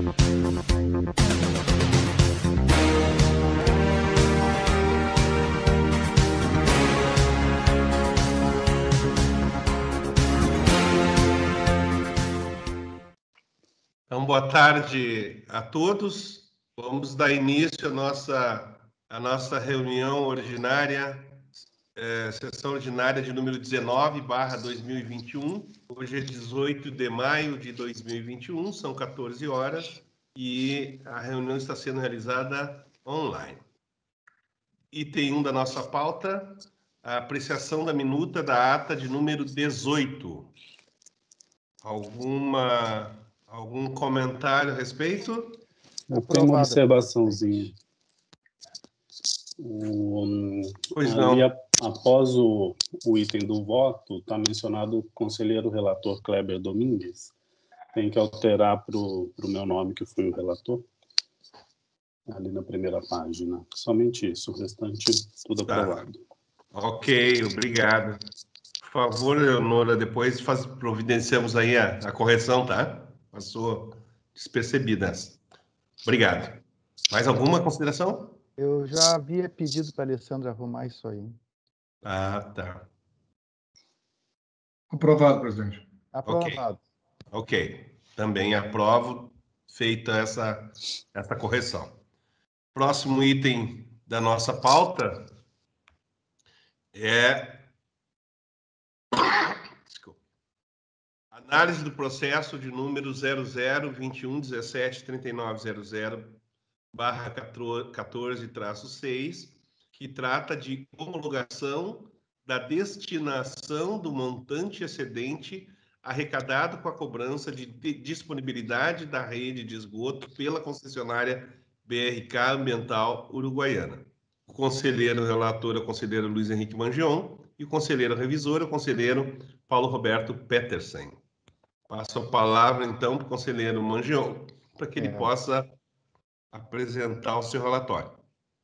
Então, boa tarde a todos. Vamos dar início à nossa, à nossa reunião ordinária, é, sessão ordinária de número 19, barra 2021. Hoje é 18 de maio de 2021, são 14 horas e a reunião está sendo realizada online. Item 1 da nossa pauta, a apreciação da minuta da ata de número 18. Alguma Algum comentário a respeito? Eu tenho uma observaçãozinha. O, pois não. Ali, após o, o item do voto, está mencionado o conselheiro relator Kleber Domingues. Tem que alterar para o meu nome, que fui o relator, ali na primeira página. Somente isso, o restante tudo tá. aprovado. Tá. Ok, obrigado. Por favor, Leonora, depois faz, providenciamos aí a, a correção, tá? Passou despercebida. Obrigado. Mais alguma consideração? Eu já havia pedido para a Alessandra arrumar isso aí. Ah, tá. Aprovado, presidente. Aprovado. Ok. okay. Também aprovo, feita essa, essa correção. Próximo item da nossa pauta é Análise do processo de número 0021173900 barra 14-6, que trata de homologação da destinação do montante excedente arrecadado com a cobrança de disponibilidade da rede de esgoto pela concessionária BRK Ambiental Uruguaiana. O conselheiro relator é o conselheiro Luiz Henrique Mangion e o conselheiro revisor é o conselheiro Paulo Roberto Petersen. Passo a palavra, então, para o conselheiro Mangion, para que ele é. possa apresentar o seu relatório.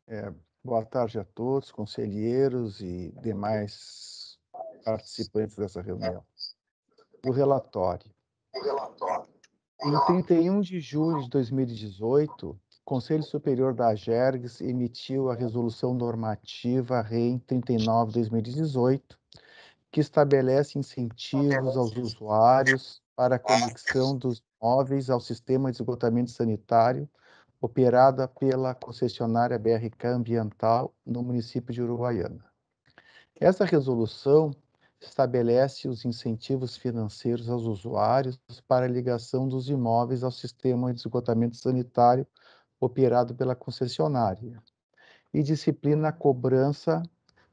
É, boa tarde a todos, conselheiros e demais participantes dessa reunião. O relatório. O relatório. Em 31 de julho de 2018, o Conselho Superior da AGERGS emitiu a Resolução Normativa REM 39-2018, que estabelece incentivos aos usuários para a conexão dos móveis ao sistema de esgotamento sanitário operada pela concessionária BRK Ambiental no município de Uruguaiana. Essa resolução estabelece os incentivos financeiros aos usuários para a ligação dos imóveis ao sistema de esgotamento sanitário operado pela concessionária e disciplina a cobrança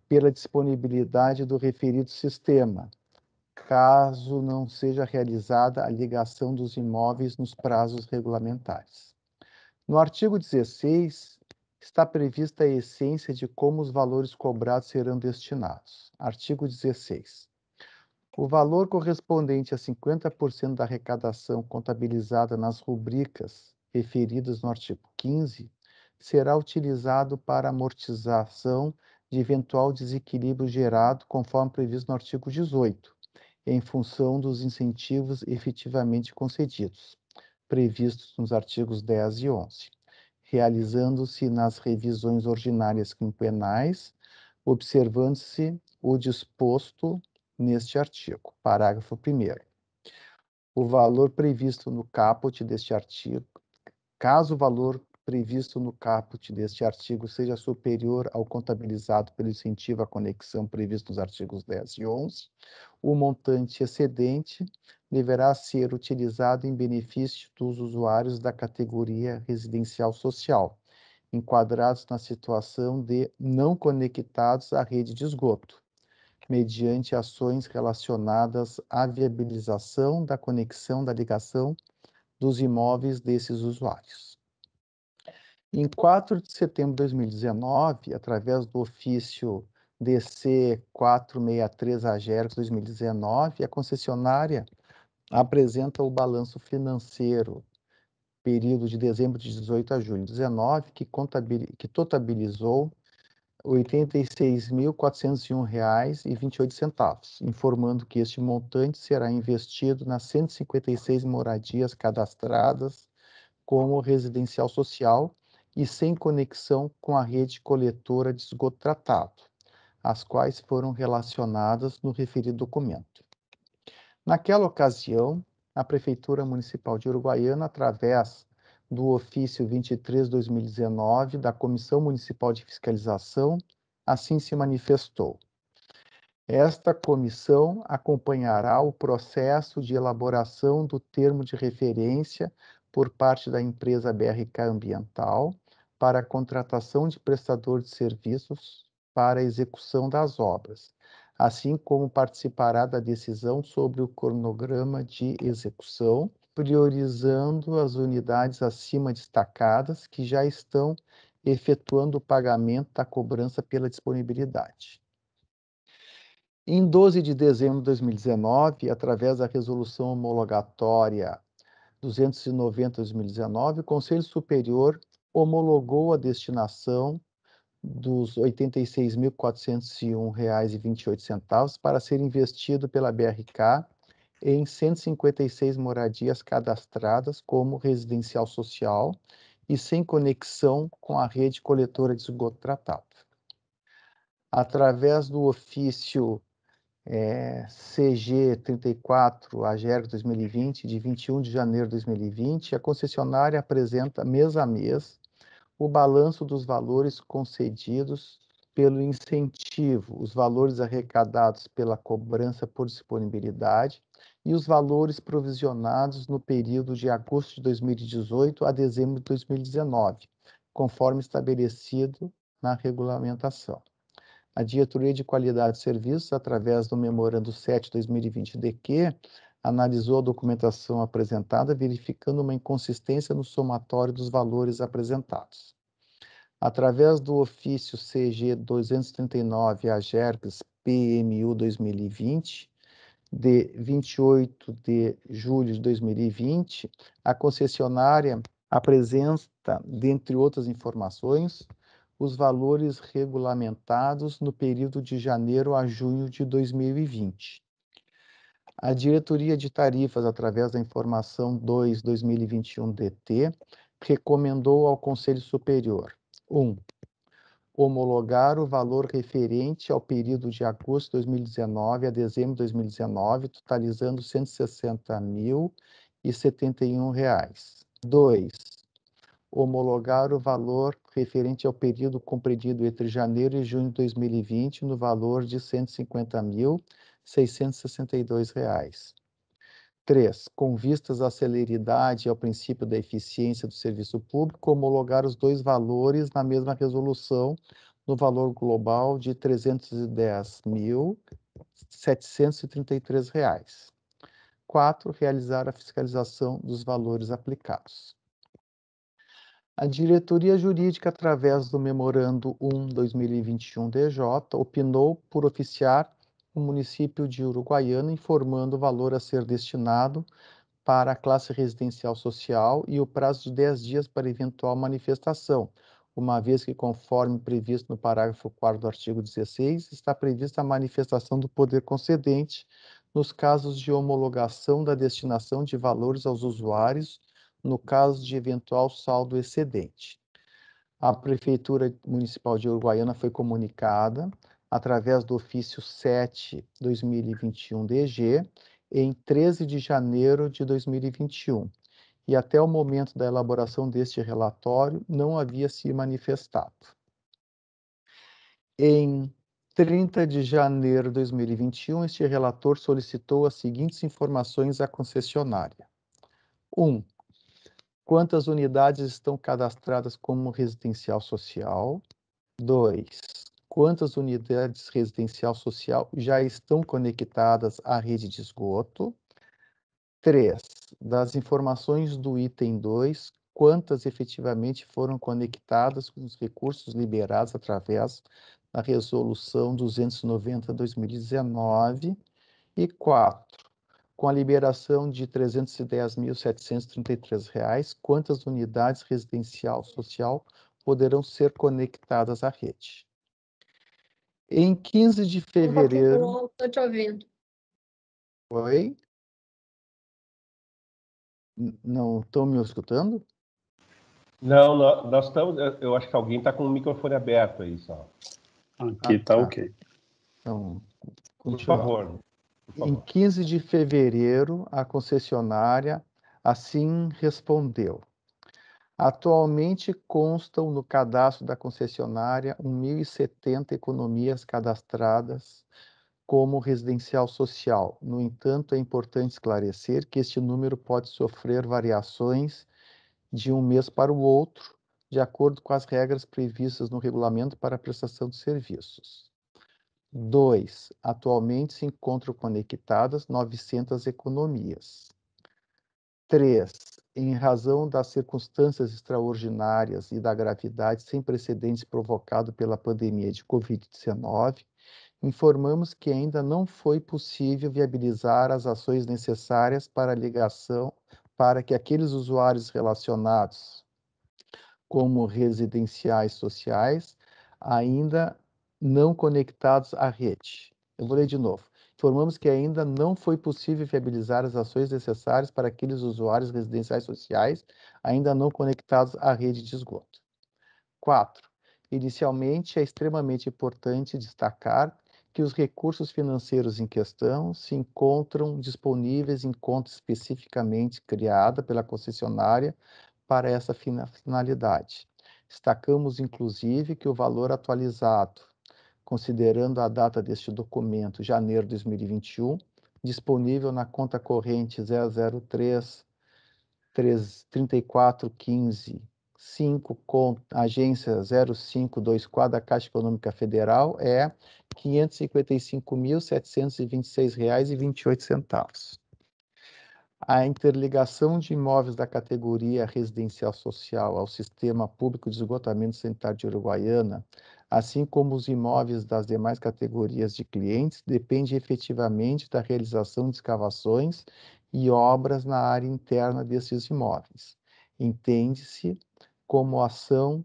pela disponibilidade do referido sistema, caso não seja realizada a ligação dos imóveis nos prazos regulamentares. No artigo 16, está prevista a essência de como os valores cobrados serão destinados. Artigo 16. O valor correspondente a 50% da arrecadação contabilizada nas rubricas referidas no artigo 15 será utilizado para amortização de eventual desequilíbrio gerado conforme previsto no artigo 18 em função dos incentivos efetivamente concedidos, previstos nos artigos 10 e 11, realizando-se nas revisões ordinárias quinquenais, observando-se o disposto neste artigo. Parágrafo 1. O valor previsto no caput deste artigo, caso o valor previsto no caput deste artigo seja superior ao contabilizado pelo incentivo à conexão previsto nos artigos 10 e 11, o montante excedente deverá ser utilizado em benefício dos usuários da categoria residencial social, enquadrados na situação de não conectados à rede de esgoto, mediante ações relacionadas à viabilização da conexão da ligação dos imóveis desses usuários. Em 4 de setembro de 2019, através do ofício DC 463 AGERCS 2019, a concessionária apresenta o balanço financeiro, período de dezembro de 18 a julho de 19, que, que totalizou R$ 86.401,28, informando que este montante será investido nas 156 moradias cadastradas como residencial social e sem conexão com a rede coletora de esgoto tratado, as quais foram relacionadas no referido documento. Naquela ocasião, a Prefeitura Municipal de Uruguaiana, através do ofício 23/2019 da Comissão Municipal de Fiscalização, assim se manifestou. Esta comissão acompanhará o processo de elaboração do termo de referência por parte da empresa BRK Ambiental para a contratação de prestador de serviços para a execução das obras, assim como participará da decisão sobre o cronograma de execução, priorizando as unidades acima destacadas que já estão efetuando o pagamento da cobrança pela disponibilidade. Em 12 de dezembro de 2019, através da resolução homologatória 290/2019, o Conselho Superior homologou a destinação dos R$ 86.401,28 para ser investido pela BRK em 156 moradias cadastradas como residencial social e sem conexão com a rede coletora de esgoto tratado. Através do ofício é, CG 34, AGER 2020, de 21 de janeiro de 2020, a concessionária apresenta mês a mês o balanço dos valores concedidos pelo incentivo, os valores arrecadados pela cobrança por disponibilidade e os valores provisionados no período de agosto de 2018 a dezembro de 2019, conforme estabelecido na regulamentação. A Diretoria de Qualidade de Serviços, através do Memorando 7-2020-DQ, analisou a documentação apresentada, verificando uma inconsistência no somatório dos valores apresentados. Através do ofício CG 239 AGERPS PMU 2020, de 28 de julho de 2020, a concessionária apresenta, dentre outras informações, os valores regulamentados no período de janeiro a junho de 2020. A Diretoria de Tarifas, através da informação 2-2021-DT, recomendou ao Conselho Superior 1. Um, homologar o valor referente ao período de agosto de 2019 a dezembro de 2019, totalizando R$ 160.071. 2 homologar o valor referente ao período compreendido entre janeiro e junho de 2020 no valor de R$ 150.662. 3. Com vistas à celeridade e ao princípio da eficiência do serviço público, homologar os dois valores na mesma resolução no valor global de R$ 310.733. 4. Realizar a fiscalização dos valores aplicados. A diretoria jurídica, através do Memorando 1-2021-DJ, opinou por oficiar o município de Uruguaiana, informando o valor a ser destinado para a classe residencial social e o prazo de 10 dias para eventual manifestação, uma vez que, conforme previsto no parágrafo 4 do artigo 16, está prevista a manifestação do poder concedente nos casos de homologação da destinação de valores aos usuários no caso de eventual saldo excedente. A Prefeitura Municipal de Uruguaiana foi comunicada através do ofício 7/2021 DG em 13 de janeiro de 2021 e até o momento da elaboração deste relatório não havia se manifestado. Em 30 de janeiro de 2021, este relator solicitou as seguintes informações à concessionária. 1. Um, Quantas unidades estão cadastradas como residencial social? 2. Quantas unidades residencial social já estão conectadas à rede de esgoto? 3. Das informações do item 2, quantas efetivamente foram conectadas com os recursos liberados através da Resolução 290-2019? E 4 com a liberação de R$ 310.733, quantas unidades residencial social poderão ser conectadas à rede? Em 15 de fevereiro. Estou te ouvindo. Oi? Não estão me escutando? Não, nós estamos. Eu acho que alguém está com o microfone aberto aí só. Aqui está ah, tá. ok. Então, por favor, por favor. Em 15 de fevereiro, a concessionária assim respondeu. Atualmente constam no cadastro da concessionária 1.070 economias cadastradas como residencial social. No entanto, é importante esclarecer que este número pode sofrer variações de um mês para o outro, de acordo com as regras previstas no regulamento para a prestação de serviços. 2. Atualmente se encontram conectadas 900 economias. 3. Em razão das circunstâncias extraordinárias e da gravidade sem precedentes provocado pela pandemia de Covid-19, informamos que ainda não foi possível viabilizar as ações necessárias para a ligação para que aqueles usuários relacionados como residenciais sociais ainda não conectados à rede. Eu vou ler de novo. Informamos que ainda não foi possível viabilizar as ações necessárias para aqueles usuários residenciais sociais ainda não conectados à rede de esgoto. 4. Inicialmente, é extremamente importante destacar que os recursos financeiros em questão se encontram disponíveis em conta especificamente criada pela concessionária para essa finalidade. Destacamos, inclusive, que o valor atualizado, considerando a data deste documento, janeiro de 2021, disponível na conta corrente 003 3415 5 com agência 0524 da Caixa Econômica Federal é R$ 555.726,28. A interligação de imóveis da categoria residencial social ao sistema público de esgotamento sanitário de Uruguaiana, assim como os imóveis das demais categorias de clientes, depende efetivamente da realização de escavações e obras na área interna desses imóveis. Entende-se como ação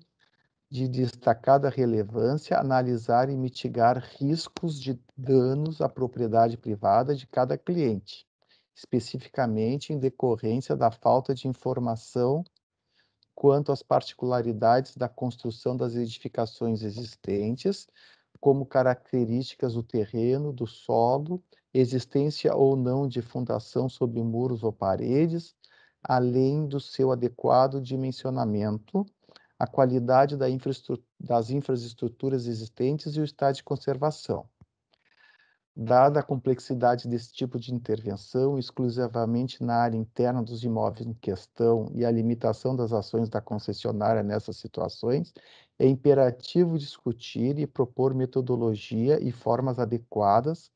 de destacada relevância analisar e mitigar riscos de danos à propriedade privada de cada cliente, especificamente em decorrência da falta de informação quanto às particularidades da construção das edificações existentes, como características do terreno, do solo, existência ou não de fundação sobre muros ou paredes, além do seu adequado dimensionamento, a qualidade da infraestrutura, das infraestruturas existentes e o estado de conservação. Dada a complexidade desse tipo de intervenção, exclusivamente na área interna dos imóveis em questão e a limitação das ações da concessionária nessas situações, é imperativo discutir e propor metodologia e formas adequadas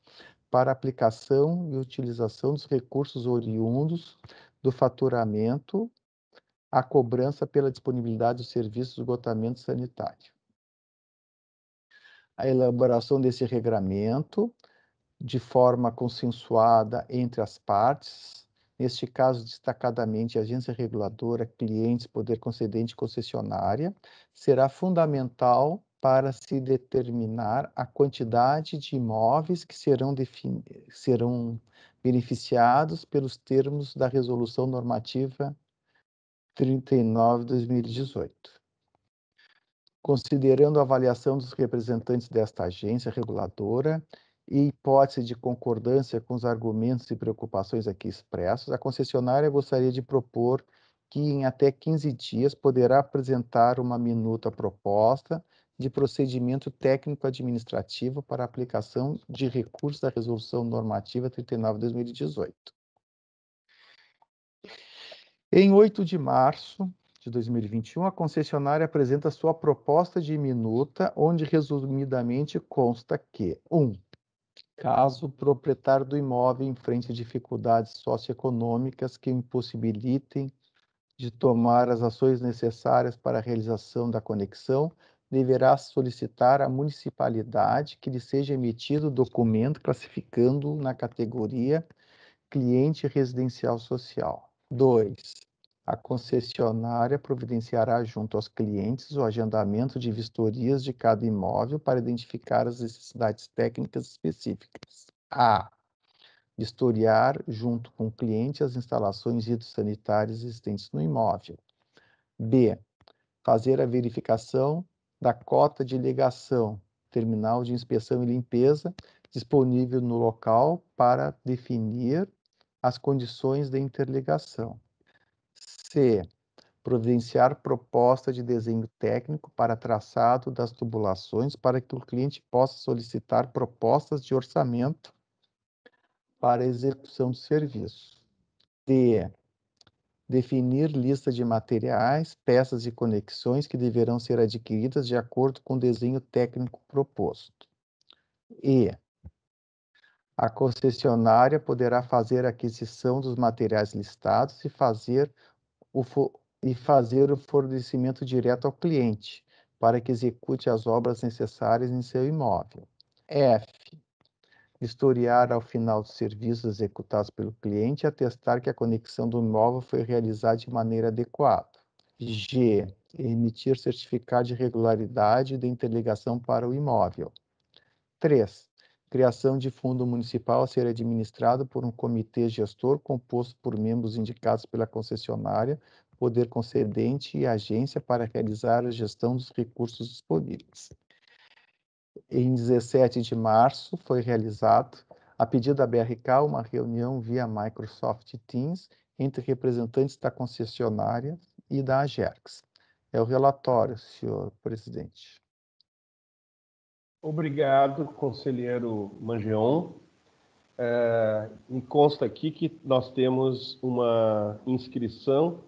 para aplicação e utilização dos recursos oriundos do faturamento à cobrança pela disponibilidade do serviço de esgotamento sanitário. A elaboração desse regramento de forma consensuada entre as partes, neste caso destacadamente agência reguladora, clientes, poder concedente e concessionária, será fundamental para se determinar a quantidade de imóveis que serão, serão beneficiados pelos termos da Resolução Normativa 39 de 2018. Considerando a avaliação dos representantes desta agência reguladora e hipótese de concordância com os argumentos e preocupações aqui expressos, a concessionária gostaria de propor que em até 15 dias poderá apresentar uma minuta proposta de procedimento técnico-administrativo para aplicação de recursos da Resolução Normativa 39 de 2018. Em 8 de março de 2021, a concessionária apresenta sua proposta de minuta, onde resumidamente consta que 1. Um, caso o proprietário do imóvel enfrente dificuldades socioeconômicas que impossibilitem de tomar as ações necessárias para a realização da conexão, deverá solicitar à municipalidade que lhe seja emitido o documento classificando na categoria cliente residencial social. 2. A concessionária providenciará junto aos clientes o agendamento de vistorias de cada imóvel para identificar as necessidades técnicas específicas. A. Vistoriar junto com o cliente as instalações hidrossanitárias existentes no imóvel. B fazer a verificação da cota de ligação, terminal de inspeção e limpeza disponível no local para definir as condições de interligação. C. Providenciar proposta de desenho técnico para traçado das tubulações para que o cliente possa solicitar propostas de orçamento para execução do serviço. D definir lista de materiais, peças e conexões que deverão ser adquiridas de acordo com o desenho técnico proposto. E a concessionária poderá fazer aquisição dos materiais listados e fazer o, e fazer o fornecimento direto ao cliente, para que execute as obras necessárias em seu imóvel. F historiar ao final dos serviços executados pelo cliente e atestar que a conexão do imóvel foi realizada de maneira adequada. G. Emitir certificado de regularidade de interligação para o imóvel. 3. Criação de fundo municipal a ser administrado por um comitê gestor composto por membros indicados pela concessionária, poder concedente e agência para realizar a gestão dos recursos disponíveis em 17 de março, foi realizado, a pedido da BRK, uma reunião via Microsoft Teams entre representantes da concessionária e da AGERX. É o relatório, senhor presidente. Obrigado, conselheiro Mangeon. É, me consta aqui que nós temos uma inscrição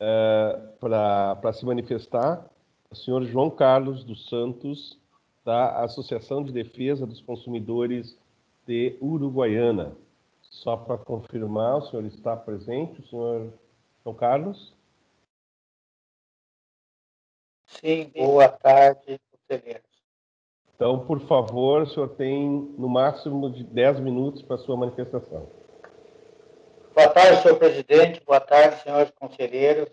é, para se manifestar. O senhor João Carlos dos Santos da Associação de Defesa dos Consumidores de Uruguaiana. Só para confirmar, o senhor está presente, o senhor João Carlos? Sim, boa tarde, conselheiros. Então, por favor, o senhor tem no máximo de 10 minutos para a sua manifestação. Boa tarde, senhor presidente. Boa tarde, senhores conselheiros,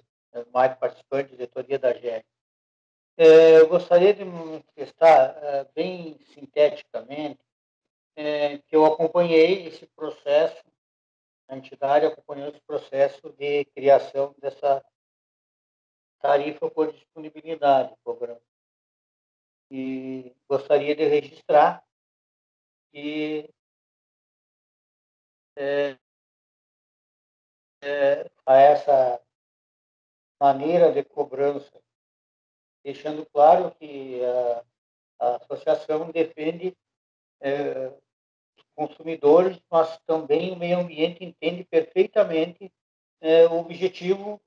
mais participantes diretoria da GEC. É, eu gostaria de manifestar é, bem sinteticamente que eu acompanhei esse processo, a entidade acompanhou esse processo de criação dessa tarifa por disponibilidade programa. E gostaria de registrar que é, é, a essa maneira de cobrança deixando claro que a, a associação defende é, os consumidores, mas também o meio ambiente entende perfeitamente é, o objetivo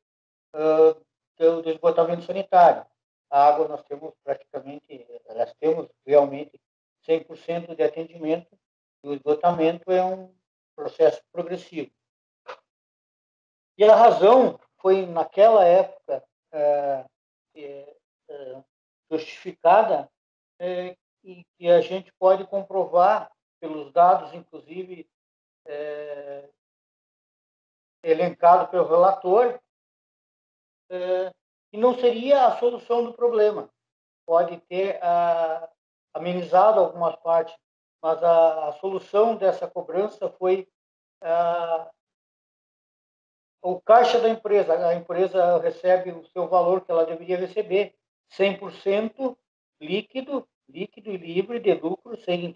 do esgotamento sanitário. A água nós temos praticamente, nós temos realmente 100% de atendimento e o esgotamento é um processo progressivo. E a razão foi, naquela época, é, é, justificada é, e que a gente pode comprovar pelos dados, inclusive elencado pelo relator, é, que não seria a solução do problema. Pode ter a, amenizado algumas partes, mas a, a solução dessa cobrança foi a, o caixa da empresa. A empresa recebe o seu valor que ela deveria receber 100% líquido, líquido e livre de lucro sem,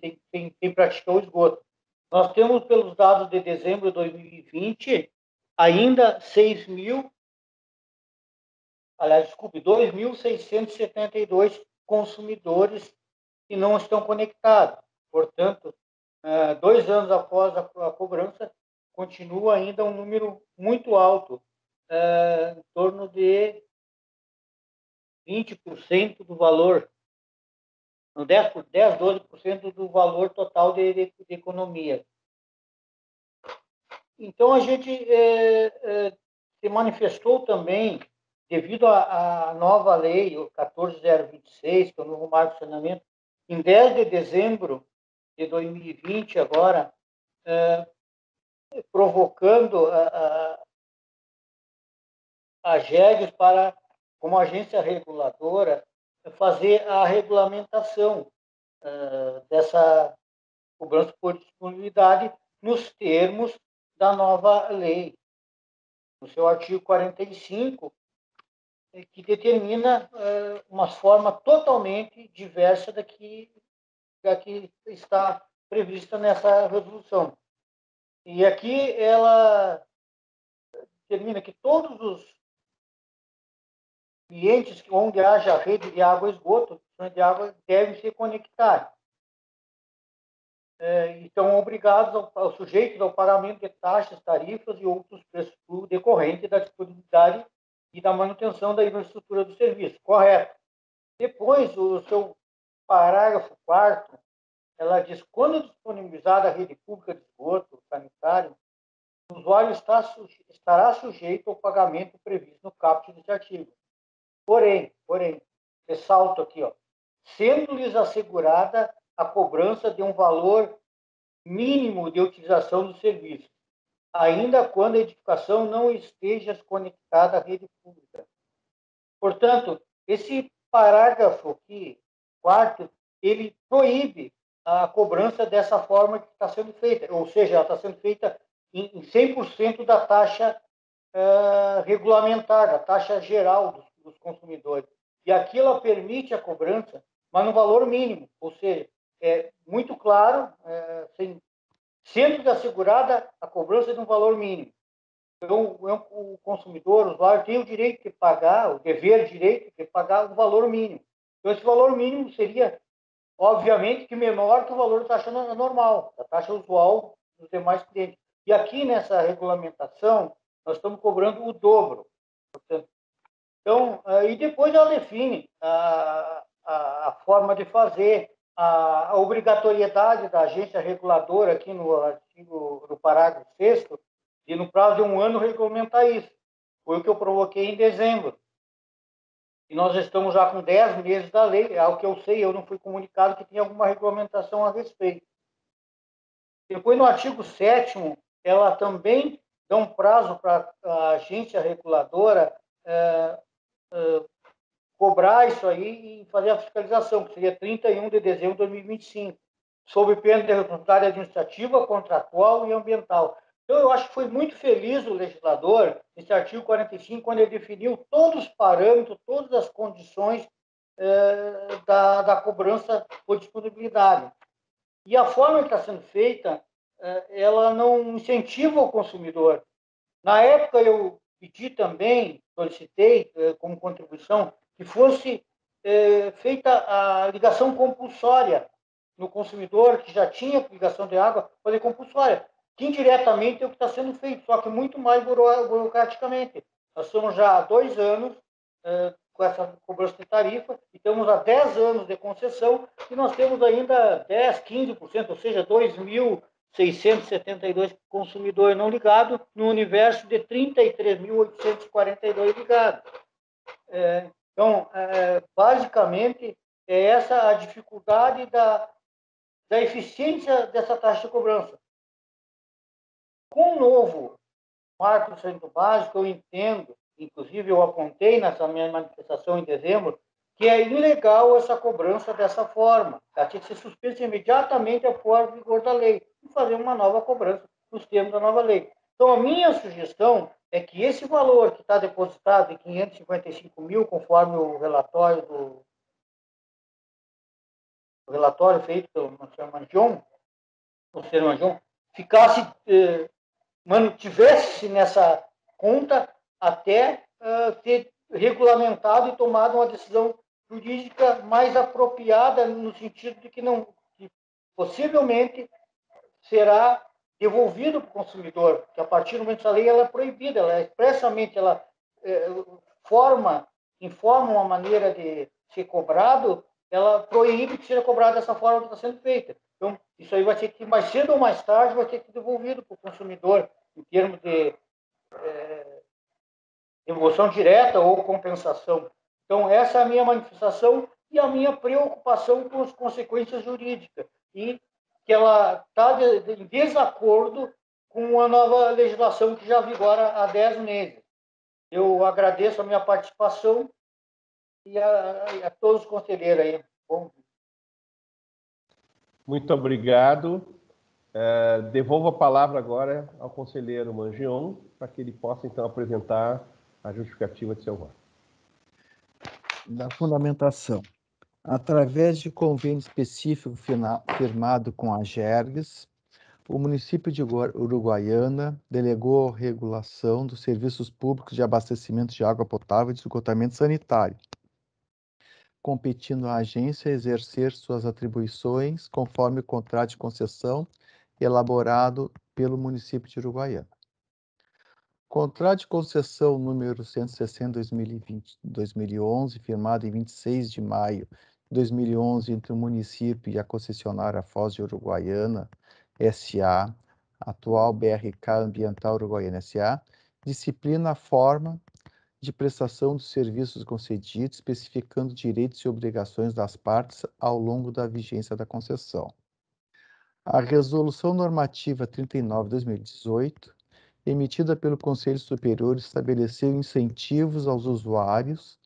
praticar o esgoto. Nós temos, pelos dados de dezembro de 2020, ainda 6 mil, aliás, desculpe, 2.672 consumidores que não estão conectados. Portanto, eh, dois anos após a cobrança, continua ainda um número muito alto, eh, em torno de 20% do valor, 10, 10 12% do valor total de, de, de, economia. Então, a gente é, é, se manifestou também, devido à nova lei, o 14026, que é o novo marco de saneamento, em 10 de dezembro de 2020, agora, é, provocando a, a, GEGES para como agência reguladora, fazer a regulamentação uh, dessa cobrança por disponibilidade nos termos da nova lei. No seu artigo 45, que determina uma forma totalmente diversa da que, da que está prevista nessa resolução. E aqui ela determina que todos os ambientes onde haja rede de água e esgoto, de água devem se conectar. É, estão obrigados ao, ao sujeitos ao pagamento de taxas, tarifas e outros preços decorrentes da disponibilidade e da manutenção da infraestrutura do serviço. Correto. Depois, o seu parágrafo quarto, ela diz, quando disponibilizada a rede pública de esgoto sanitário, o usuário está, estará sujeito ao pagamento previsto no caput desse artigo. Porém, porém, ressalto aqui, ó, sendo-lhes assegurada a cobrança de um valor mínimo de utilização do serviço, ainda quando a edificação não esteja conectada à rede pública. Portanto, esse parágrafo aqui, quarto, ele proíbe a cobrança dessa forma que está sendo feita, ou seja, ela está sendo feita em 100% da taxa uh, regulamentar, da taxa geral dos dos consumidores. E aqui ela permite a cobrança, mas no valor mínimo, ou seja, é muito claro, é, sem, sendo assegurada a cobrança de um valor mínimo. Então, o consumidor, o usuário, tem o direito de pagar, o dever, direito de pagar o valor mínimo. Então, esse valor mínimo seria, obviamente, que menor que o valor da taxa normal, da taxa usual dos demais clientes. E aqui nessa regulamentação, nós estamos cobrando o dobro. Portanto, então, eh, e depois ela define a, a, a forma de fazer, a, a, obrigatoriedade da agência reguladora, aqui no artigo, no parágrafo 6 de no prazo de um ano regulamentar isso. Foi o que eu provoquei em dezembro. E nós estamos já com 10 meses da lei, ao que eu sei, eu não fui comunicado que tinha alguma regulamentação a respeito. Depois, no artigo 7 ela também dá um prazo para a agência reguladora eh, cobrar isso aí e fazer a fiscalização, que seria 31 de dezembro de 2025, sob pena de responsabilidade administrativa, contratual e ambiental. Então, eu acho que foi muito feliz o legislador, nesse artigo 45, quando ele definiu todos os parâmetros, todas as condições eh, da, da cobrança por disponibilidade. E a forma que está sendo feita, eh, ela não incentiva o consumidor. Na época, eu pedi também, solicitei eh, como contribuição, que fosse eh, feita a ligação compulsória no consumidor que já tinha ligação de água, fazer compulsória, que indiretamente é o que está sendo feito, só que muito mais burocraticamente. Nós estamos já há dois anos eh, com essa cobrança de tarifa, e estamos há 10 anos de concessão, e nós temos ainda 10, 15%, ou seja, 2 mil 672 consumidores não ligados, no universo de 33.842 ligados. É, então, é, basicamente, é essa a dificuldade da, da eficiência dessa taxa de cobrança. Com o novo marco do centro básico, eu entendo, inclusive eu apontei nessa minha manifestação em dezembro, que é ilegal essa cobrança dessa forma. Ela tinha que ser suspensa imediatamente após o vigor da lei e fazer uma nova cobrança nos termos da nova lei. Então, a minha sugestão é que esse valor que está depositado de 555 mil, conforme o relatório do o relatório feito pelo senhor Mangion, ficasse, eh, mantivesse nessa conta até eh, ter regulamentado e tomado uma decisão jurídica mais apropriada no sentido de que não que possivelmente será devolvido para o consumidor, que a partir do momento da lei ela é proibida, ela é expressamente ela é, forma, informa uma maneira de ser cobrado, ela proíbe que seja cobrado dessa forma que está sendo feita. Então, isso aí vai ter que, mais cedo ou mais tarde, vai ter que ser devolvido para o consumidor, em termos de é, devolução direta ou compensação. Então, essa é a minha manifestação e a minha preocupação com as consequências jurídicas. E que ela está em desacordo com a nova legislação que já vigora há 10 meses. Eu agradeço a minha participação e a, a todos os conselheiros aí. Bom. Muito obrigado. Uh, devolvo a palavra agora ao conselheiro Mangion, para que ele possa, então, apresentar a justificativa de seu voto. da fundamentação. Através de convênio específico firmado com a GERGS, o município de Uruguaiana delegou a regulação dos serviços públicos de abastecimento de água potável e de esgotamento sanitário, competindo à agência exercer suas atribuições conforme o contrato de concessão elaborado pelo município de Uruguaiana. Contrato de concessão número 160-2020-2011, firmado em 26 de maio 2011 entre o município e a concessionária Foz de Uruguaiana SA, atual BRK Ambiental Uruguaiana SA, disciplina a forma de prestação dos serviços concedidos, especificando direitos e obrigações das partes ao longo da vigência da concessão. A Resolução Normativa 39/2018, emitida pelo Conselho Superior, estabeleceu incentivos aos usuários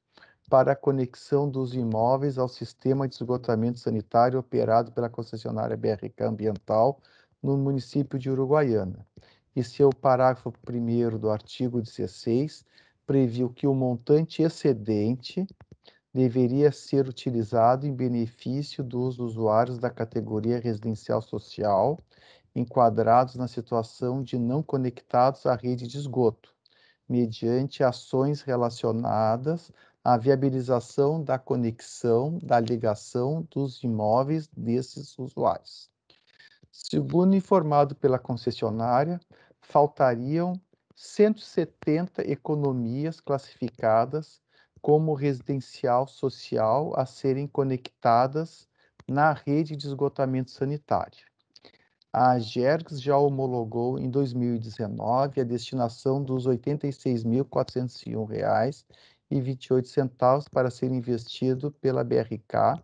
para a conexão dos imóveis ao sistema de esgotamento sanitário operado pela concessionária BRK Ambiental no município de Uruguaiana. E seu parágrafo 1 do artigo 16 previu que o montante excedente deveria ser utilizado em benefício dos usuários da categoria residencial social enquadrados na situação de não conectados à rede de esgoto, mediante ações relacionadas a viabilização da conexão, da ligação dos imóveis desses usuários. Segundo informado pela concessionária, faltariam 170 economias classificadas como residencial social a serem conectadas na rede de esgotamento sanitário. A GERGS já homologou em 2019 a destinação dos R$ 86.401 e 28 centavos para ser investido pela BRK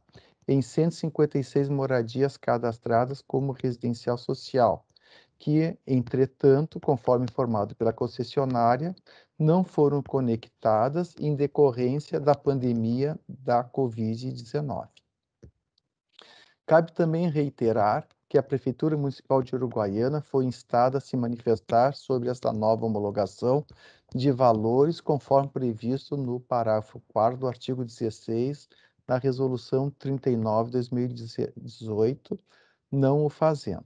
em 156 moradias cadastradas como residencial social, que, entretanto, conforme informado pela concessionária, não foram conectadas em decorrência da pandemia da Covid-19. Cabe também reiterar que a Prefeitura Municipal de Uruguaiana foi instada a se manifestar sobre esta nova homologação de valores, conforme previsto no parágrafo 4 do artigo 16 da Resolução 39/2018, não o fazendo.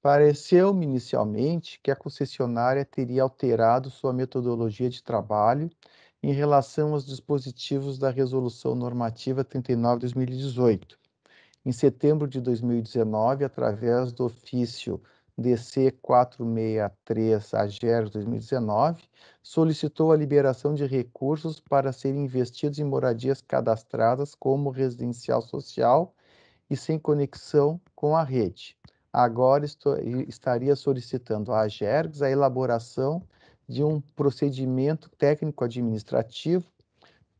Pareceu-me inicialmente que a concessionária teria alterado sua metodologia de trabalho em relação aos dispositivos da Resolução Normativa 39/2018, em setembro de 2019, através do ofício DC 463 AGER 2019, solicitou a liberação de recursos para serem investidos em moradias cadastradas como residencial social e sem conexão com a rede. Agora estou, estaria solicitando à AGERGS a elaboração de um procedimento técnico-administrativo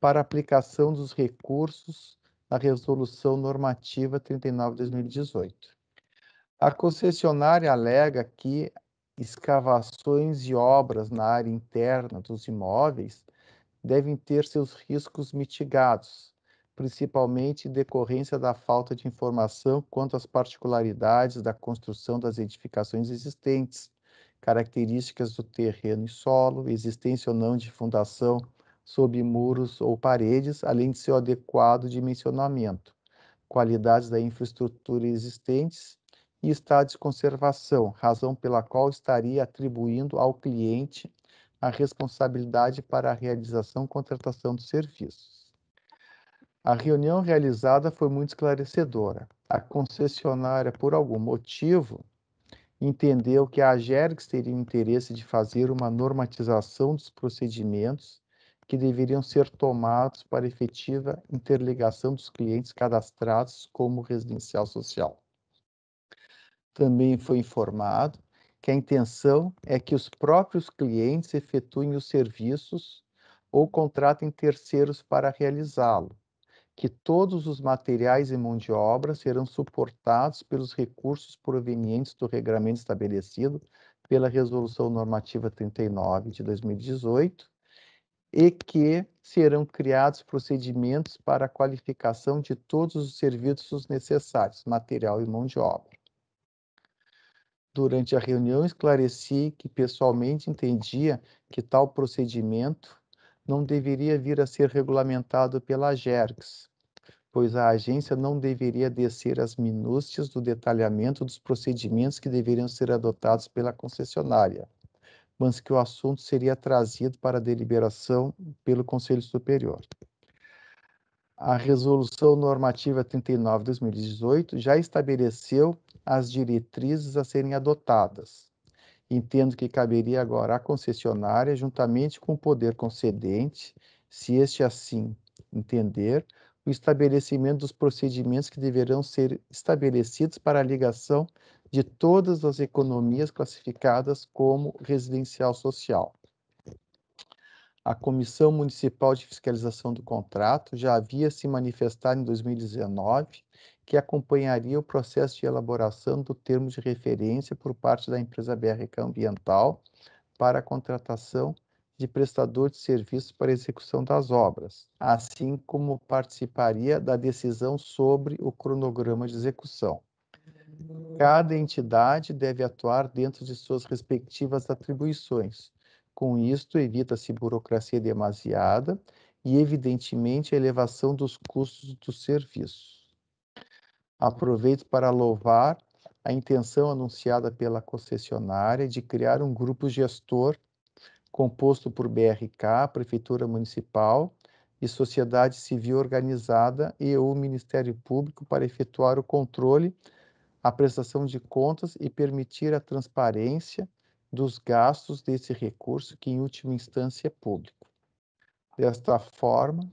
para aplicação dos recursos a Resolução Normativa 39/2018. A concessionária alega que escavações e obras na área interna dos imóveis devem ter seus riscos mitigados, principalmente em decorrência da falta de informação quanto às particularidades da construção das edificações existentes, características do terreno e solo, existência ou não de fundação sob muros ou paredes, além de seu adequado dimensionamento, qualidades da infraestrutura existentes e estado de conservação, razão pela qual estaria atribuindo ao cliente a responsabilidade para a realização e contratação dos serviços. A reunião realizada foi muito esclarecedora. A concessionária, por algum motivo, entendeu que a Agergs teria interesse de fazer uma normatização dos procedimentos que deveriam ser tomados para efetiva interligação dos clientes cadastrados como residencial social. Também foi informado que a intenção é que os próprios clientes efetuem os serviços ou contratem terceiros para realizá-lo, que todos os materiais e mão de obra serão suportados pelos recursos provenientes do regramento estabelecido pela Resolução Normativa 39 de 2018 e que serão criados procedimentos para a qualificação de todos os serviços necessários, material e mão de obra. Durante a reunião, esclareci que pessoalmente entendia que tal procedimento não deveria vir a ser regulamentado pela GERGS, pois a agência não deveria descer as minúcias do detalhamento dos procedimentos que deveriam ser adotados pela concessionária, mas que o assunto seria trazido para deliberação pelo Conselho Superior. A Resolução Normativa 39 de 2018 já estabeleceu as diretrizes a serem adotadas. Entendo que caberia agora à concessionária, juntamente com o poder concedente, se este assim entender, o estabelecimento dos procedimentos que deverão ser estabelecidos para a ligação de todas as economias classificadas como residencial social. A Comissão Municipal de Fiscalização do Contrato já havia se manifestado em 2019 que acompanharia o processo de elaboração do termo de referência por parte da empresa BRK Ambiental para a contratação de prestador de serviços para execução das obras, assim como participaria da decisão sobre o cronograma de execução. Cada entidade deve atuar dentro de suas respectivas atribuições. Com isto, evita-se burocracia demasiada e, evidentemente, a elevação dos custos do serviço. Aproveito para louvar a intenção anunciada pela concessionária de criar um grupo gestor composto por BRK, Prefeitura Municipal e sociedade civil organizada e o Ministério Público para efetuar o controle, a prestação de contas e permitir a transparência dos gastos desse recurso que, em última instância, é público. Desta forma,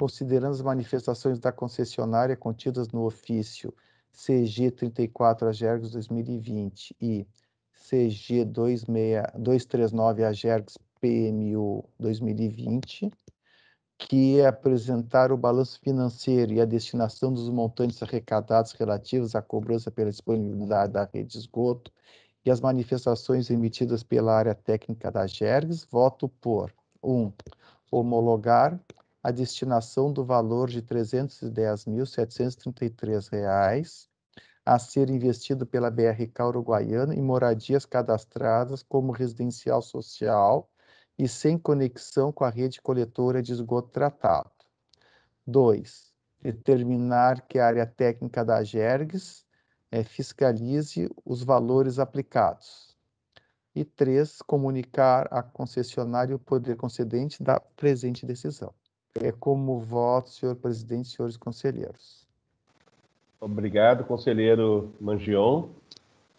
considerando as manifestações da concessionária contidas no ofício CG 34 Agergos 2020 e CG 239 Agergs PMU 2020, que é apresentar o balanço financeiro e a destinação dos montantes arrecadados relativos à cobrança pela disponibilidade da rede de esgoto e as manifestações emitidas pela área técnica da GERGS, voto por 1. Um, homologar a destinação do valor de R$ 310.733 a ser investido pela BRK Uruguaiana em moradias cadastradas como residencial social e sem conexão com a rede coletora de esgoto tratado. 2. Determinar que a área técnica da GERGS é, fiscalize os valores aplicados. E 3. Comunicar à concessionária o poder concedente da presente decisão. É como voto, senhor presidente e senhores conselheiros. Obrigado, conselheiro Mangion.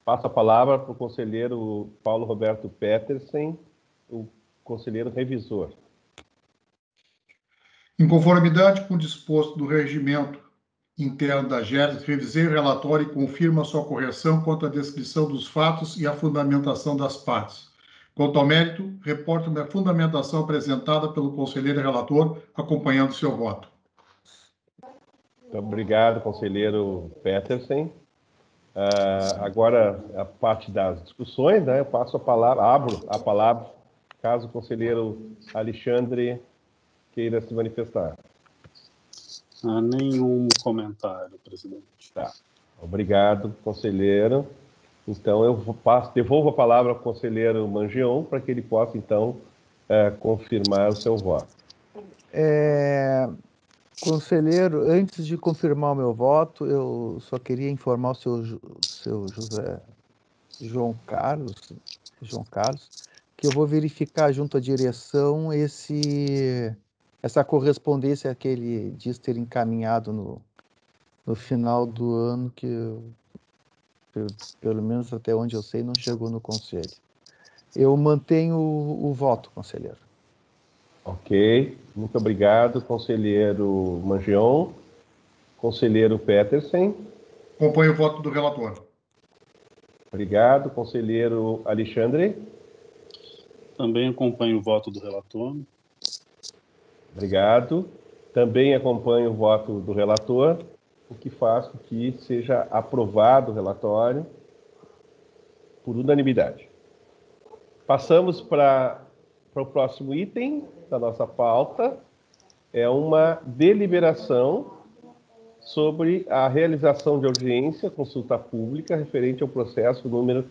Passo a palavra para o conselheiro Paulo Roberto Petersen, o conselheiro revisor. Em conformidade com o disposto do regimento interno da GERS, revisei o relatório e confirmo a sua correção quanto à descrição dos fatos e a fundamentação das partes. Quanto ao mérito, reporto-me a fundamentação apresentada pelo conselheiro relator, acompanhando seu voto. Muito obrigado, conselheiro Petersen. Uh, agora, a parte das discussões, né? Eu passo a palavra, abro a palavra, caso o conselheiro Alexandre queira se manifestar. Ah, nenhum comentário, presidente. Tá. Obrigado, conselheiro. Então, eu passo, devolvo a palavra ao conselheiro Mangion para que ele possa, então, uh, confirmar o seu voto. É, Conselheiro, antes de confirmar o meu voto, eu só queria informar o seu, seu José João Carlos, João Carlos, que eu vou verificar junto à direção esse essa correspondência que ele diz ter encaminhado no, no final do ano, que pelo menos até onde eu sei, não chegou no conselho. Eu mantenho o, o voto, conselheiro. Ok, muito obrigado, conselheiro Mangion. Conselheiro Petersen. Acompanho o voto do relator. Obrigado, conselheiro Alexandre. Também acompanho o voto do relator. Obrigado. Também acompanho o voto do relator, o que faz com que seja aprovado o relatório por unanimidade. Passamos para o próximo item da nossa pauta. É uma deliberação sobre a realização de audiência, consulta pública, referente ao processo número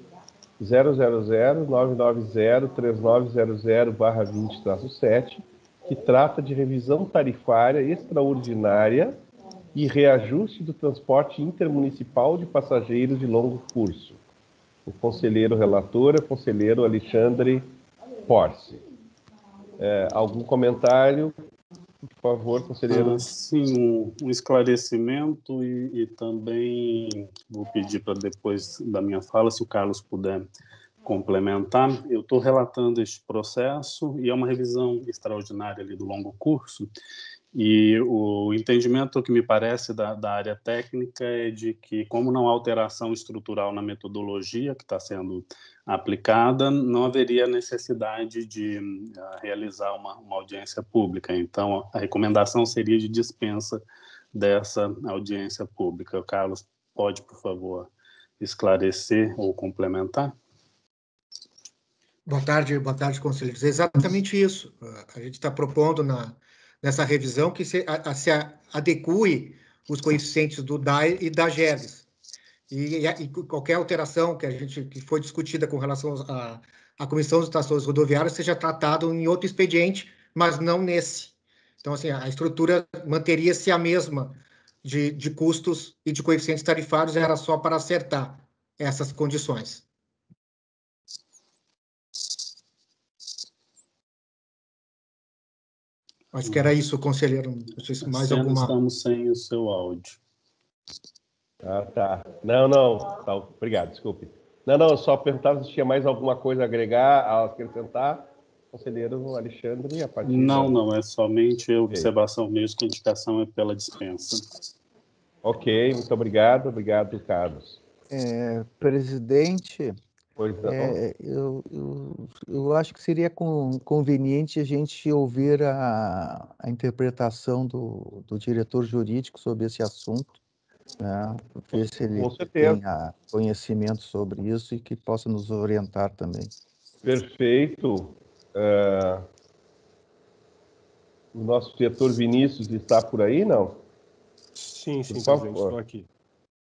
000-990-3900-20-7, que trata de revisão tarifária extraordinária e reajuste do transporte intermunicipal de passageiros de longo curso. O conselheiro relator é o conselheiro Alexandre Porce. É, algum comentário? Por favor, conselheiro. Ah, sim, um esclarecimento e, e também vou pedir para depois da minha fala, se o Carlos puder complementar. Eu estou relatando este processo e é uma revisão extraordinária ali do longo curso e o entendimento que me parece da, da, área técnica é de que, como não há alteração estrutural na metodologia que está sendo aplicada, não haveria necessidade de uh, realizar uma, uma, audiência pública. Então, a recomendação seria de dispensa dessa audiência pública. O Carlos, pode, por favor, esclarecer ou complementar? Boa tarde, boa tarde, conselheiros. É exatamente isso. A gente está propondo na nessa revisão que se, a, a, se adeque os coeficientes do DAE e da GERES. E, e, qualquer alteração que a gente que foi discutida com relação à, à Comissão de Estações Rodoviárias seja tratado em outro expediente, mas não nesse. Então, assim, a estrutura manteria-se a mesma de, de custos e de coeficientes tarifários, era só para acertar essas condições. Acho que era isso, conselheiro. Não sei se mais alguma. Estamos sem o seu áudio. Ah, tá. Não, não. Tá, obrigado, desculpe. Não, não, só perguntava se tinha mais alguma coisa a agregar, a acrescentar. Conselheiro Alexandre, a partir Não, da... não, é somente observação okay. mesmo, que a indicação é pela dispensa. Ok, muito obrigado. Obrigado, Carlos. É, presidente. É, eu, eu, eu acho que seria com, conveniente a gente ouvir a, a interpretação do, do diretor jurídico sobre esse assunto, né? ver se ele tem conhecimento sobre isso e que possa nos orientar também. Perfeito. Uh, o nosso diretor Vinícius está por aí, não? Sim, sim, por favor. estou aqui.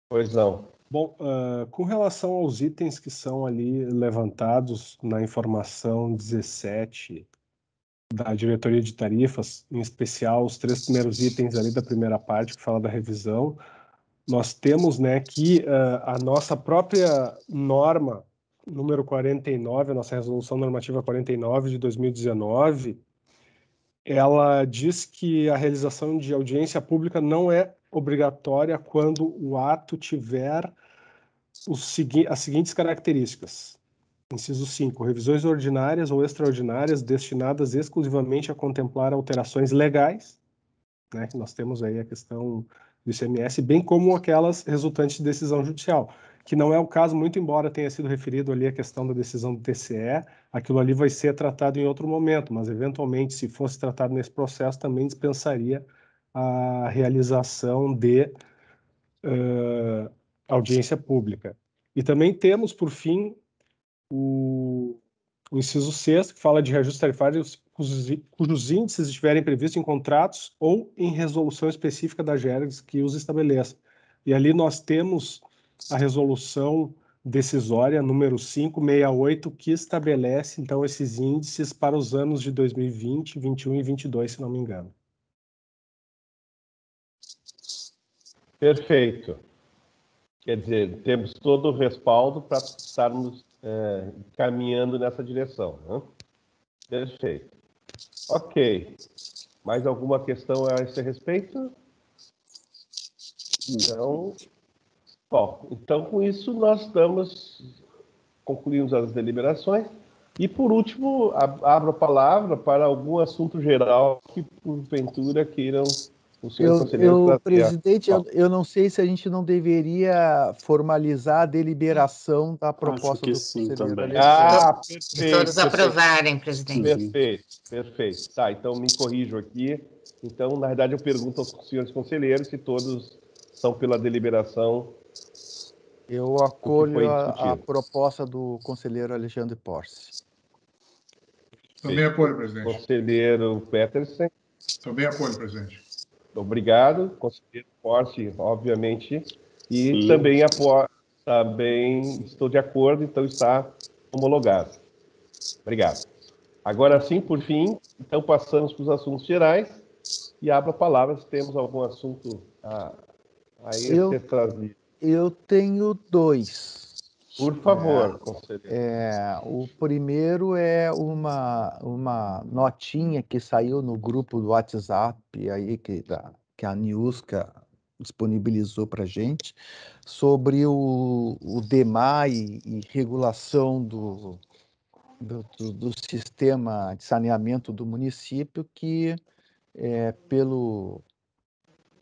Pois não. Bom, uh, com relação aos itens que são ali levantados na informação 17 da diretoria de tarifas, em especial os três primeiros itens ali da primeira parte que fala da revisão, nós temos né, que uh, a nossa própria norma número 49, a nossa resolução normativa 49 de 2019, ela diz que a realização de audiência pública não é obrigatória quando o ato tiver os, as seguintes características. Inciso 5. Revisões ordinárias ou extraordinárias destinadas exclusivamente a contemplar alterações legais, né, que nós temos aí a questão do ICMS, bem como aquelas resultantes de decisão judicial, que não é o caso, muito embora tenha sido referido ali a questão da decisão do TCE, aquilo ali vai ser tratado em outro momento, mas eventualmente, se fosse tratado nesse processo, também dispensaria a realização de uh, audiência pública. E também temos, por fim, o, o inciso 6, que fala de reajustes tarifários cujos, índices estiverem previstos em contratos ou em resolução específica da GERGS que os estabeleça. E ali nós temos a resolução decisória número 568, que estabelece, então, esses índices para os anos de 2020, 2021 e 2022, se não me engano. Perfeito. Quer dizer, temos todo o respaldo para estarmos é, caminhando nessa direção. Né? Perfeito. Ok. Mais alguma questão a esse respeito? Então, bom, então com isso nós estamos concluímos as deliberações e por último abro a palavra para algum assunto geral que porventura queiram eu, eu presidente, eu, eu, não sei se a gente não deveria formalizar a deliberação da proposta do sim, conselheiro. Ah, perfeito. Todos aprovarem, presidente. Perfeito, perfeito. Tá, então me corrijo aqui. Então, na verdade, eu pergunto aos senhores conselheiros se todos são pela deliberação. Eu acolho a, a, proposta do conselheiro Alexandre Porce. Também apoio, presidente. Conselheiro Peterson. Também apoio, presidente. Obrigado, conselheiro Forte, obviamente, e também, apo... também estou de acordo, então está homologado. Obrigado. Agora sim, por fim, Então, passamos para os assuntos gerais e abro a palavra se temos algum assunto a, a eu, ser trazido. Eu tenho dois. Por favor, é. É, o primeiro é uma, uma notinha que saiu no grupo do WhatsApp aí que, da, que a Niusca disponibilizou para a gente sobre o, o DEMAI e regulação do, do, do, do, sistema de saneamento do município que, é, pelo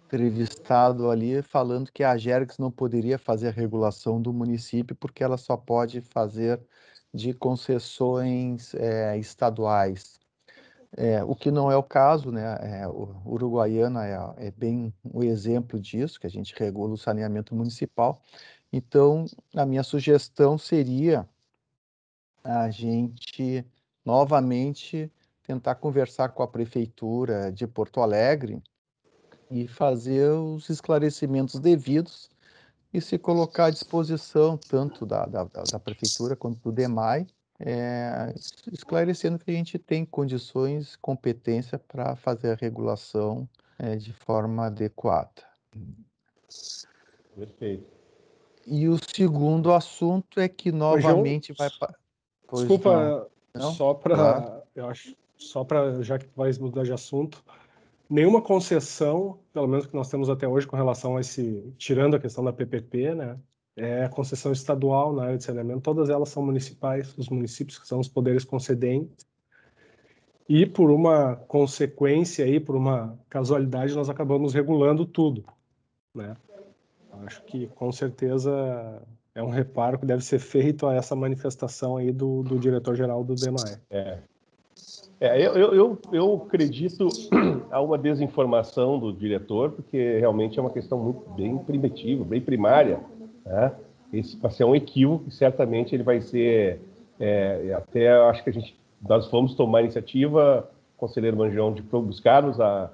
entrevistado ali, falando que a Gergs não poderia fazer a regulação do município porque ela só pode fazer de concessões é, estaduais. É, o que não é o caso, né? É, Uruguaiana é, é, bem o um exemplo disso, que a gente regula o saneamento municipal. Então, a minha sugestão seria a gente novamente tentar conversar com a prefeitura de Porto Alegre e fazer os esclarecimentos devidos e se colocar à disposição tanto da, da, da prefeitura quanto do DEMAI é, esclarecendo que a gente tem condições, competência para fazer a regulação é, de forma adequada. Perfeito. E o segundo assunto é que novamente vai. Pois Desculpa, não? só para. Claro. Eu acho, só para, já que vai mudar de assunto, nenhuma concessão, pelo menos que nós temos até hoje com relação a esse, tirando a questão da PPP, né, é concessão estadual na área de saneamento, todas elas são municipais, os municípios que são os poderes concedentes. E por uma consequência aí, por uma casualidade, nós acabamos regulando tudo, né? Acho que com certeza é um reparo que deve ser feito a essa manifestação aí do, do diretor-geral do DEMAE. É. É, eu, eu, eu acredito a uma desinformação do diretor, porque realmente é uma questão muito bem primitiva, bem primária né? Esse vai ser um equívoco, certamente ele vai ser. É, até acho que a gente, nós vamos tomar iniciativa, conselheiro Manjão, de buscarmos a,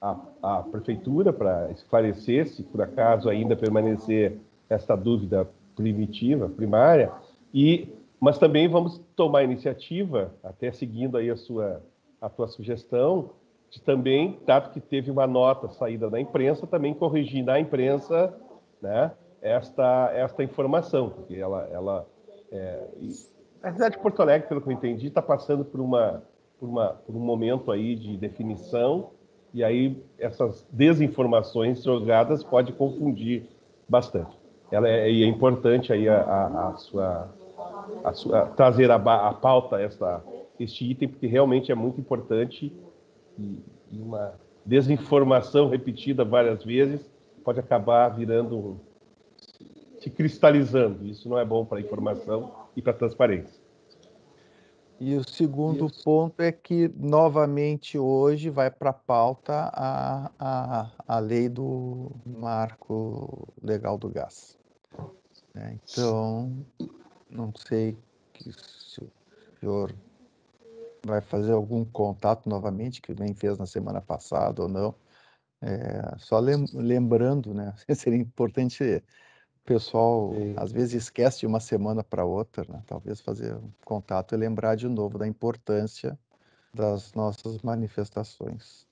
a, a prefeitura para esclarecer se por acaso ainda permanecer esta dúvida primitiva, primária, e mas também vamos tomar iniciativa, até seguindo aí a sua a tua sugestão, de também, dado que teve uma nota saída da imprensa, também corrigir na imprensa, né, esta, esta informação, porque ela, ela é, a cidade de Porto Alegre, pelo que eu entendi, está passando por, uma, por, uma, por um momento aí de definição e aí essas desinformações jogadas pode confundir bastante. Ela é, é importante aí a, a, a sua, a sua, trazer a, a pauta esta, este item, porque realmente é muito importante e, e uma desinformação repetida várias vezes pode acabar virando se cristalizando. Isso não é bom para a informação e para a transparência. E o segundo Isso. ponto é que, novamente, hoje vai para a pauta a, a, a lei do marco legal do gás. É, então, não sei se o senhor vai fazer algum contato novamente, que nem fez na semana passada ou não. É, só lembrando, né, seria importante o pessoal Sim. às vezes esquece de uma semana para outra, né? talvez fazer um contato e lembrar de novo da importância das nossas manifestações.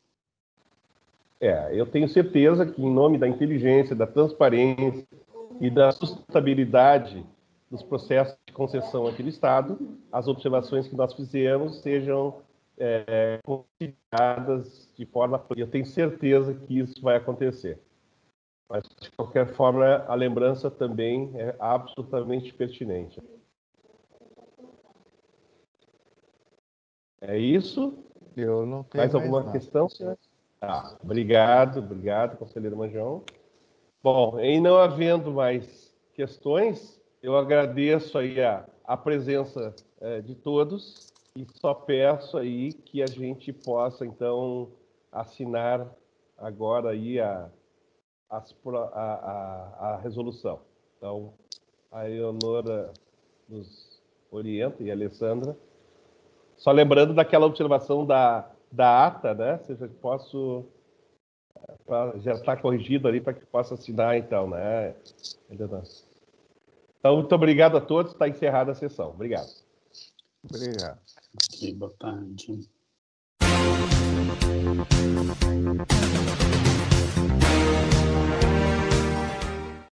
É, eu tenho certeza que em nome da inteligência, da transparência e da sustentabilidade dos processos de concessão aqui no Estado, as observações que nós fizemos sejam é, consideradas de forma. Eu tenho certeza que isso vai acontecer. Mas, de qualquer forma, a lembrança também é absolutamente pertinente. É isso? Eu não tenho mais alguma mais questão, senhor? Ah, obrigado, obrigado, conselheiro Manjão. Bom, em não havendo mais questões, eu agradeço aí a, a presença é, de todos e só peço aí que a gente possa, então, assinar agora aí a, as, a, a, a, resolução. Então, a Eleonora nos orienta e a Alessandra. Só lembrando daquela observação da, da ata, né? Se eu posso. já está corrigido ali para que possa assinar, então, né? Então, muito obrigado a todos. Está encerrada a sessão. Obrigado. Obrigado. boa tarde.